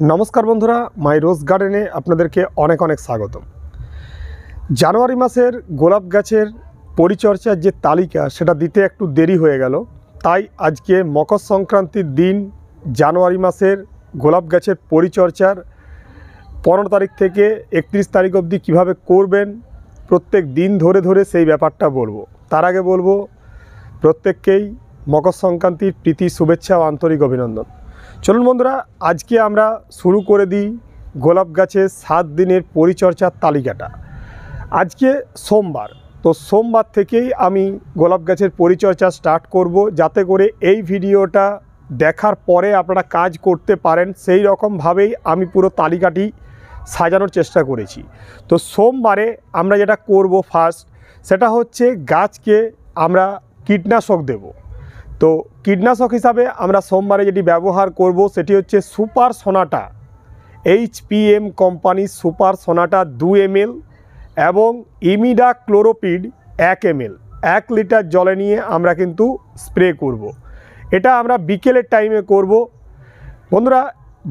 নমস্কার বন্ধুরা, মাই রোজ গার্ডেনে আপনাদেরকে অনেক অনেক স্বাগতম। জানুয়ারি মাসের গোলাপ গাছের পরিচর্যার যে তালিকা, সেটা দিতে একটু দেরি হয়ে গেল। তাই আজকে মকর সংক্রান্তির দিন জানুয়ারি মাসের গোলাপ গাছের পরিচর্যার পনেরো তারিখ থেকে একত্রিশ তারিখ অবধি কীভাবে করবেন, প্রত্যেক দিন ধরে ধরে সেই ব্যাপারটা বলব। তার আগে বলব, প্রত্যেককেই মকর সংক্রান্তির প্রীতি, শুভেচ্ছা ও আন্তরিক অভিনন্দন। চলুন বন্ধুরা, আজকে আমরা শুরু করে দিই গোলাপ গাছের সাত দিনের পরিচর্যার তালিকাটা। আজকে সোমবার, তো সোমবার থেকেই আমি গোলাপ গাছের পরিচর্যা স্টার্ট করব যাতে করে এই ভিডিওটা দেখার পরে আপনারা কাজ করতে পারেন, সেই রকমভাবেই আমি পুরো তালিকাটি সাজানোর চেষ্টা করেছি। তো সোমবারে আমরা যেটা করব ফার্স্ট সেটা হচ্ছে গাছকে আমরা কীটনাশক দেবো। তো কীটনাশক হিসাবে আমরা সোমবারে যেটি ব্যবহার করব সেটি হচ্ছে সুপার সোনাটা এইচপিএম কোম্পানির সুপার সোনাটা দু এমএল এবং ইমিডা ক্লোরোপিড এক এমএল এক লিটার জলে নিয়ে আমরা কিন্তু স্প্রে করব। এটা আমরা বিকেলের টাইমে করব। বন্ধুরা,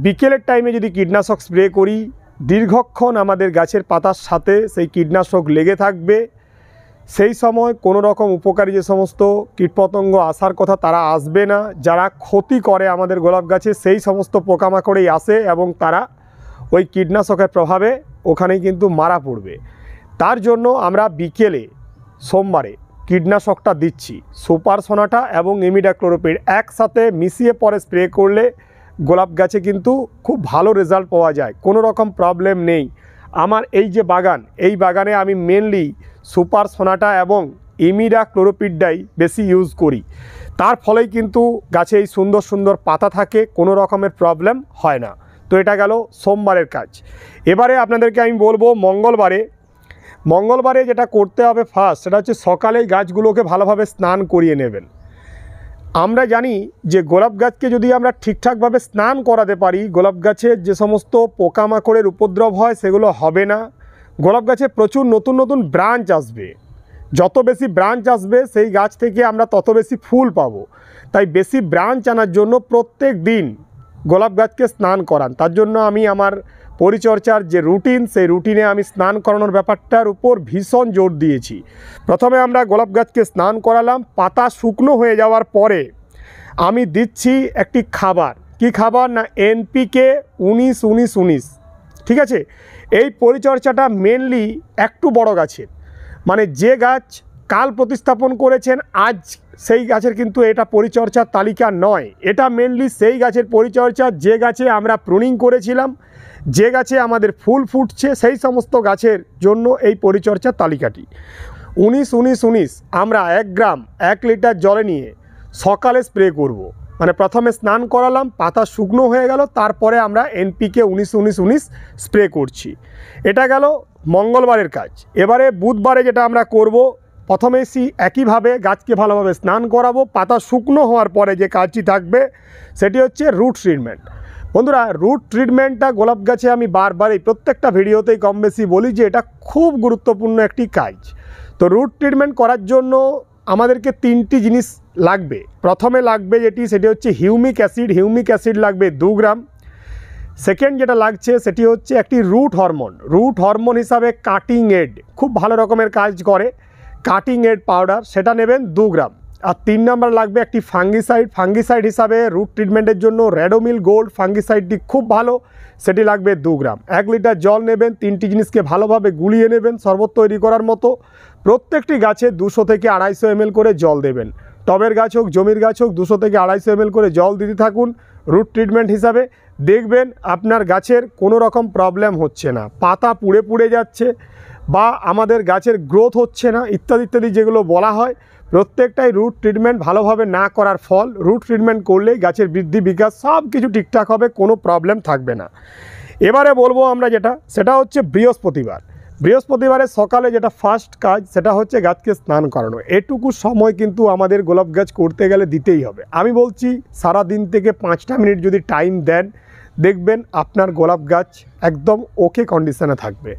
বিকেলের টাইমে যদি কীটনাশক স্প্রে করি, দীর্ঘক্ষণ আমাদের গাছের পাতার সাথে সেই কীটনাশক লেগে থাকবে। সেই সময় কোনো রকম উপকারী যে সমস্ত কীটপতঙ্গ আসার কথা তারা আসবে না, যারা ক্ষতি করে আমাদের গোলাপ গাছে, সেই সমস্ত পোকামাকড়েই আসে এবং তারা ওই কীটনাশকের প্রভাবে ওখানেই কিন্তু মারা পড়বে। তার জন্য আমরা বিকেলে, সোমবারে কীটনাশকটা দিচ্ছি। সুপার সোনাটা এবং ইমিডাক্লোরোপিড একসাথে মিশিয়ে পরে স্প্রে করলে গোলাপ গাছে কিন্তু খুব ভালো রেজাল্ট পাওয়া যায়। কোনো রকম প্রবলেম নেই। আমার এই যে বাগান, এই বাগানে আমি মেনলি সুপার সোনাটা এবং ইমিডা ক্লোরোপিডাই বেশি ইউজ করি। তার ফলেই কিন্তু গাছে এই সুন্দর সুন্দর পাতা থাকে, কোনো রকমের প্রবলেম হয় না। তো এটা গেল সোমবারের কাজ। এবারে আপনাদেরকে আমি বলব মঙ্গলবারে। মঙ্গলবারে যেটা করতে হবে ফার্স্ট সেটা হচ্ছে সকালেই গাছগুলোকে ভালোভাবে স্নান করিয়ে নেবেন। আমরা জানি যে গোলাপ গাছকে যদি আমরা ঠিকঠাকভাবে স্নান করাতে পারি, গোলাপ গাছের যে সমস্ত পোকামাকড়ের উপদ্রব হয় সেগুলো হবে না। গোলাপ গাছে প্রচুর নতুন নতুন ব্রাঞ্চ আসবে। যত বেশি ব্রাঞ্চ আসবে, সেই গাছ থেকে আমরা তত বেশি ফুল পাব। তাই বেশি ব্রাঞ্চ আনার জন্য প্রত্যেক দিন গোলাপ গাছকে স্নান করান। তার জন্য আমি আমার পরিচর্যার যে রুটিন, সেই রুটিনে আমি স্নান করানোর ব্যাপারটার উপর ভীষণ জোর দিয়েছি। প্রথমে আমরা গোলাপ গাছকে স্নান করালাম, পাতা শুকনো হয়ে যাওয়ার পরে আমি দিচ্ছি একটি খাবার। কি খাবার না এনপিকে উনিশ উনিশ উনিশ। ঠিক আছে? এই পরিচর্যাটা মেনলি একটু বড় গাছের। মানে যে গাছ কাল প্রতিস্থাপন করেছেন, আজ সেই গাছের কিন্তু এটা পরিচর্যার তালিকা নয়। এটা মেনলি সেই গাছের পরিচর্যা, যে গাছে আমরা প্রুনিং করেছিলাম, যে গাছে আমাদের ফুল ফুটছে, সেই সমস্ত গাছের জন্য এই পরিচর্যার তালিকাটি। উনিশ উনিশ উনিশ, আমরা এক গ্রাম, এক লিটার জলে নিয়ে সকালে স্প্রে করব। মানে প্রথমে স্নান করালাম, পাতা শুকনো হয়ে গেল, তারপরে আমরা এনপিকে উনিশ উনিশ উনিশ স্প্রে করছি। এটা গেল মঙ্গলবারের কাজ। এবারে বুধবারে যেটা আমরা করব প্রথমে সি একইভাবে গাছকে ভালোভাবে স্নান করাবো, পাতা শুকনো হওয়ার পরে যে কাজটি থাকবে সেটি হচ্ছে রুট ট্রিটমেন্ট বন্ধুরা রুট ট্রিটমেন্টটা গোলাপ গাছে আমি বারবারই প্রত্যেকটা ভিডিওতেই কম বেশি বলি যে এটা খুব গুরুত্বপূর্ণ একটি কাজ। তো রুট ট্রিটমেন্ট করার জন্য আমাদেরকে তিনটি জিনিস লাগবে। প্রথমে লাগবে যেটি, সেটি হচ্ছে হিউমিক অ্যাসিড হিউমিক অ্যাসিড লাগবে দু গ্রাম। সেকেন্ড যেটা লাগছে, সেটি হচ্ছে একটি রুট হরমোন রুট হরমোন হিসাবে কাটিং এড খুব ভালো রকমের কাজ করে। কাটিং এড পাউডার সেটা নেবেন দু গ্রাম। আর তিন নম্বর লাগবে একটি ফাঙ্গিসাইড ফাঙ্গিসাইড হিসাবে রুট ট্রিটমেন্টের জন্য রেডোমিল গোল্ড ফাঙ্গিসাইডটি খুব ভালো, সেটি লাগবে দু গ্রাম। এক লিটার জল নেবেন, তিনটি জিনিসকে ভালোভাবে গুলিয়ে নেবেন শরবত তৈরি করার মতো। প্রত্যেকটি গাছে দুশো থেকে আড়াইশো এমএল করে জল দেবেন। টবের গাছ হোক, জমির গাছ হোক, দুশো থেকে আড়াইশো এমএল করে জল দিতে থাকুন রুট ট্রিটমেন্ট হিসাবে। দেখবেন আপনার গাছের কোনো রকম প্রবলেম হচ্ছে না। পাতা পুড়ে পুড়ে যাচ্ছে। বা আমাদের গাছের গ্রোথ হচ্ছে না, ইত্যাদি ইত্যাদি যেগুলো বলা হয়, প্রত্যেকটাই রুট ট্রিটমেন্ট ভালোভাবে না করার ফল। রুট ট্রিটমেন্ট করলেই গাছের বৃদ্ধি, বিকাশ সব কিছু ঠিকঠাক হবে, কোনো প্রবলেম থাকবে না। এবারে বলব আমরা যেটা, সেটা হচ্ছে বৃহস্পতিবার। বৃহস্পতিবারের সকালে যেটা ফার্স্ট কাজ, সেটা হচ্ছে গাছকে স্নান করানো। এটুকু সময় কিন্তু আমাদের গোলাপ গাছ করতে গেলে দিতেই হবে। আমি বলছি সারা দিন থেকে পাঁচটা মিনিট যদি টাইম দেন দেখবেন আপনার গোলাপ গাছ একদম ওকে কন্ডিশনে থাকবে।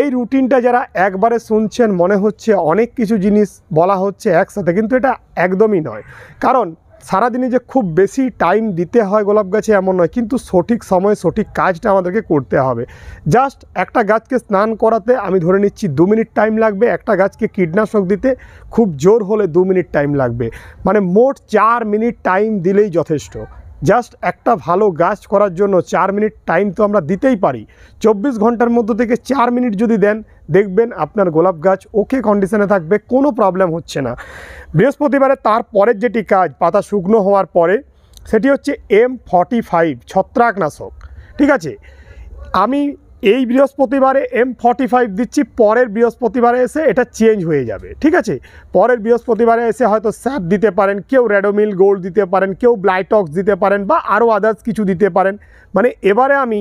এই রুটিনটা যারা একবারে শুনছেন, মনে হচ্ছে অনেক কিছু জিনিস বলা হচ্ছে একসাথে, কিন্তু এটা একদমই নয়। কারণ সারাদিনে যে খুব বেশি টাইম দিতে হয় গোলাপ গাছে এমন নয়, কিন্তু সঠিক সময়ে সঠিক কাজটা আমাদেরকে করতে হবে। জাস্ট একটা গাছকে স্নান করাতে আমি ধরে নিচ্ছি দু মিনিট টাইম লাগবে, একটা গাছকে কীটনাশক দিতে খুব জোর হলে দু মিনিট টাইম লাগবে। মানে মোট চার মিনিট টাইম দিলেই যথেষ্ট। জাস্ট একটা ভালো গাছ করার জন্য চার মিনিট টাইম তো আমরা দিতেই পারি। চব্বিশ ঘণ্টার মধ্যে থেকে চার মিনিট যদি দেন, দেখবেন আপনার গোলাপ গাছ ওকে কন্ডিশনে থাকবে, কোনো প্রবলেম হচ্ছে না। বৃহস্পতিবারে তারপরের যেটি কাজ, পাতা শুকনো হওয়ার পরে, সেটি হচ্ছে এম ফর্টি ফাইভ ছত্রাকনাশক। ঠিক আছে? আমি এই বৃহস্পতিবারে এম ফর্টি ফাইভ দিচ্ছি, পরের বৃহস্পতিবারে এসে এটা চেঞ্জ হয়ে যাবে, ঠিক আছে? পরের বৃহস্পতিবারে এসে হয়তো স্যাপ দিতে পারেন, কেউ রেডোমিল গোল্ড দিতে পারেন, কেউ ব্লাইটক্স দিতে পারেন বা আরও আদার্স কিছু দিতে পারেন। মানে এবারে আমি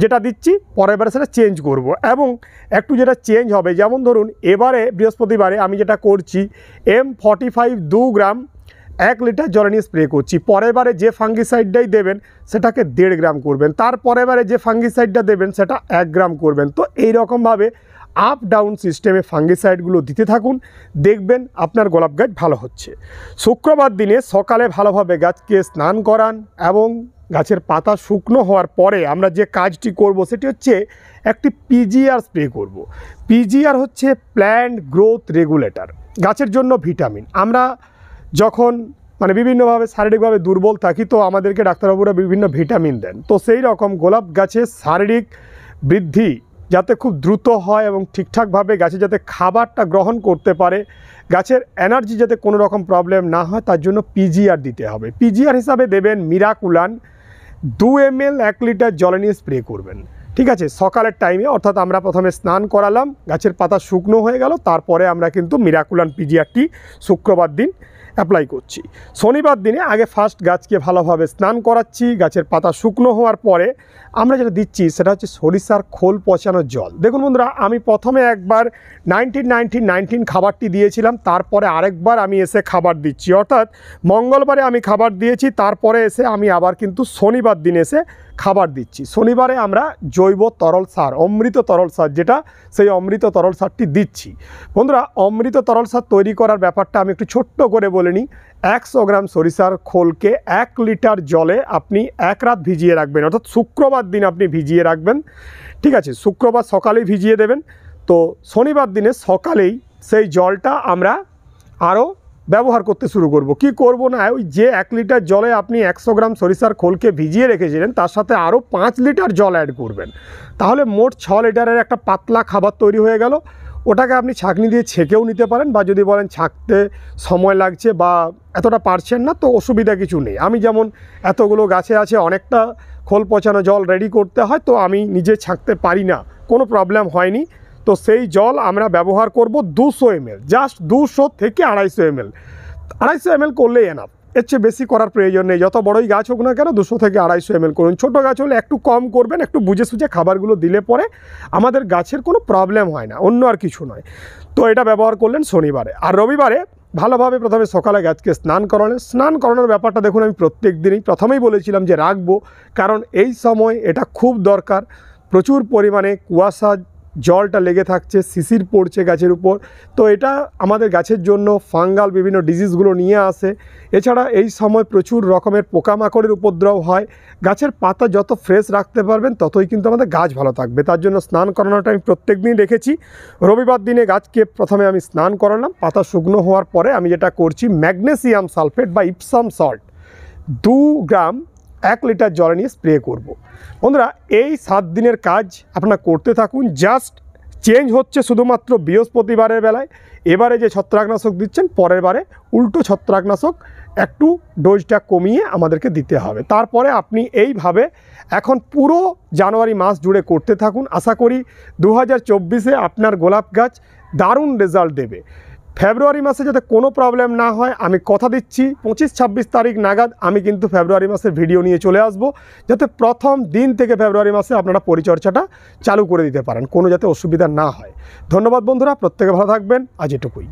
যেটা দিচ্ছি, পরের বারে সেটা চেঞ্জ করব। এবং একটু যেটা চেঞ্জ হবে, যেমন ধরুন, এবারে বৃহস্পতিবারে আমি যেটা করছি এম ফর্টি ফাইভ দু গ্রাম এক লিটার জলে নিয়ে স্প্রে করছি। পরের বারে যে ফাঙ্গিসাইডটাই দেবেন, সেটাকে দেড় গ্রাম করবেন। তার পরের বারে যে ফাঙ্গিসাইডটা দেবেন, সেটা এক গ্রাম করবেন। তো এই রকমভাবে আপ ডাউন সিস্টেমে ফাঙ্গিসাইডগুলো দিতে থাকুন। দেখবেন আপনার গোলাপ গাছ ভালো হচ্ছে। শুক্রবার দিনে সকালে ভালোভাবে গাছকে স্নান করান এবং গাছের পাতা শুকনো হওয়ার পরে আমরা যে কাজটি করব, সেটি হচ্ছে একটি পিজিআর স্প্রে করব। পিজিআর হচ্ছে প্ল্যান্ট গ্রোথ রেগুলেটর গাছের জন্য ভিটামিন আমরা যখন মানে বিভিন্নভাবে শারীরিকভাবে দুর্বল থাকি, তো আমাদেরকে ডাক্তারবাবুরা বিভিন্ন ভিটামিন দেন। তো সেই রকম গোলাপ গাছের শারীরিক বৃদ্ধি যাতে খুব দ্রুত হয় এবং ঠিকঠাকভাবে গাছে যাতে খাবারটা গ্রহণ করতে পারে, গাছের এনার্জি যাতে কোনো রকম প্রবলেম না হয়, তার জন্য পিজিআর দিতে হবে। পিজিআর হিসাবে দেবেন মিরাকুলান। দু এম এল এক লিটার জলে নিয়ে স্প্রে করবেন। ঠিক আছে? সকালের টাইমে, অর্থাৎ আমরা প্রথমে স্নান করালাম, গাছের পাতা শুকনো হয়ে গেল, তারপরে আমরা কিন্তু মিরাকুলান পিজিআরটি শুক্রবার দিন অ্যাপ্লাই করছি। শনিবার দিনে আগে ফার্স্ট গাছকে ভালোভাবে স্নান করাচ্ছি, গাছের পাতা শুকনো হওয়ার পরে আমরা যেটা দিচ্ছি সেটা হচ্ছে সরিষার খোল পচানোর জল। দেখুন বন্ধুরা, আমি প্রথমে একবার নাইনটিন নাইনটিন নাইনটিন খাবারটি দিয়েছিলাম, তারপরে আরেকবার আমি এসে খাবার দিচ্ছি। অর্থাৎ মঙ্গলবারে আমি খাবার দিয়েছি, তারপরে এসে আমি আবার কিন্তু শনিবার দিন এসে খাবার দিচ্ছি। শনিবারে আমরা জৈব তরল সার, অমৃত তরল সার যেটা, সেই অমৃত তরল সারটি দিচ্ছি। বন্ধুরা, অমৃত তরল সার তৈরি করার ব্যাপারটা আমি একটু ছোট্ট করে বলে। নিই একশো গ্রাম সরিষার খোলকে এক লিটার জলে আপনি এক রাত ভিজিয়ে রাখবেন, অর্থাৎ শুক্রবার দিন আপনি ভিজিয়ে রাখবেন। ঠিক আছে, শুক্রবার সকালেই ভিজিয়ে দেবেন। তো শনিবার দিনে সকালেই সেই জলটা আমরা আরও ব্যবহার করতে শুরু করব। কি করব না, ওই যে এক লিটার জলে আপনি একশো গ্রাম সরিষার খোলকে ভিজিয়ে রেখেছিলেন, তার সাথে আরও পাঁচ লিটার জল অ্যাড করবেন। তাহলে মোট ছ লিটারের একটা পাতলা খাবার তৈরি হয়ে গেল। ওটাকে আপনি ছাঁকনি দিয়ে ছেঁকেও নিতে পারেন বা যদি বলেন ছাঁকতে সময় লাগছে বা এতটা পারছেন না, তো অসুবিধা কিছু নেই। আমি যেমন এতগুলো গাছে আছে, অনেকটা খোল পচানো জল রেডি করতে হয়, তো আমি নিজে ছাঁকতে পারি না। কোনো প্রবলেম হয়নি। তো সেই জল আমরা ব্যবহার করব দুশো এমএল জাস্ট দুশো থেকে আড়াইশো এমএল আড়াইশো এমএল করলেই এনাফ এর চেয়ে বেশি করার প্রয়োজন নেই। যত বড়ই গাছ হোক না কেন দুশো থেকে আড়াইশো এমএল করুন। ছোটো গাছ হলে একটু কম করবেন, একটু বুঝে সুঝে খাবারগুলো দিলে পরে আমাদের গাছের কোনো প্রবলেম হয় না, অন্য আর কিছু নয়। তো এটা ব্যবহার করলেন শনিবারে। আর রবিবারে ভালোভাবে প্রথমে সকালে গাছকে স্নান করালেন। স্নান করানোর ব্যাপারটা দেখুন আমি প্রত্যেক দিনই প্রথমেই বলেছিলাম যে রাখব, কারণ এই সময় এটা খুব দরকার। প্রচুর পরিমাণে কুয়াশা জলটা লেগে থাকছে, শিশির পড়ছে গাছের উপর। তো এটা আমাদের গাছের জন্য ফাঙ্গাল বিভিন্ন ডিজিজগুলো নিয়ে আসে। এছাড়া এই সময় প্রচুর রকমের পোকামাকড়ের উপদ্রব হয়। গাছের পাতা যত ফ্রেশ রাখতে পারবেন, ততই কিন্তু আমাদের গাছ ভালো থাকবে। তার জন্য স্নান করানোটা আমি প্রত্যেক দিন রেখেছি। রবিবার দিনে গাছকে প্রথমে আমি স্নান করালাম। পাতা শুকনো হওয়ার পরে আমি যেটা করছি, ম্যাগনেসিয়াম সালফেট বা ইপসাম সল্ট দু গ্রাম এক লিটার জলে নিয়ে স্প্রে করব। বন্ধুরা, এই সাত দিনের কাজ আপনারা করতে থাকুন। জাস্ট চেঞ্জ হচ্ছে শুধুমাত্র বৃহস্পতিবারের বেলায়। এবারে যে ছত্রাকনাশক দিচ্ছেন, পরের বারে উল্টো ছত্রাকনাশক। একটু ডোজটা কমিয়ে আমাদেরকে দিতে হবে। তারপরে আপনি এইভাবে এখন পুরো জানুয়ারি মাস জুড়ে করতে থাকুন। আশা করি দু হাজার আপনার গোলাপ গাছ দারুণ রেজাল্ট দেবে। ফেব্রুয়ারি মাসে যাতে কোনো প্রবলেম না হয়, আমি কথা দিচ্ছি। পঁচিশ ছাব্বিশ তারিখ নাগাদ আমি কিন্তু ফেব্রুয়ারি মাসের ভিডিও নিয়ে চলে আসব, যাতে প্রথম দিন থেকে ফেব্রুয়ারি মাসে আপনারা পরিচর্যাটা চালু করে দিতে পারেন, কোনো যাতে অসুবিধা না হয়। ধন্যবাদ বন্ধুরা, প্রত্যেকে ভালো থাকবেন, আজ এটুকুই।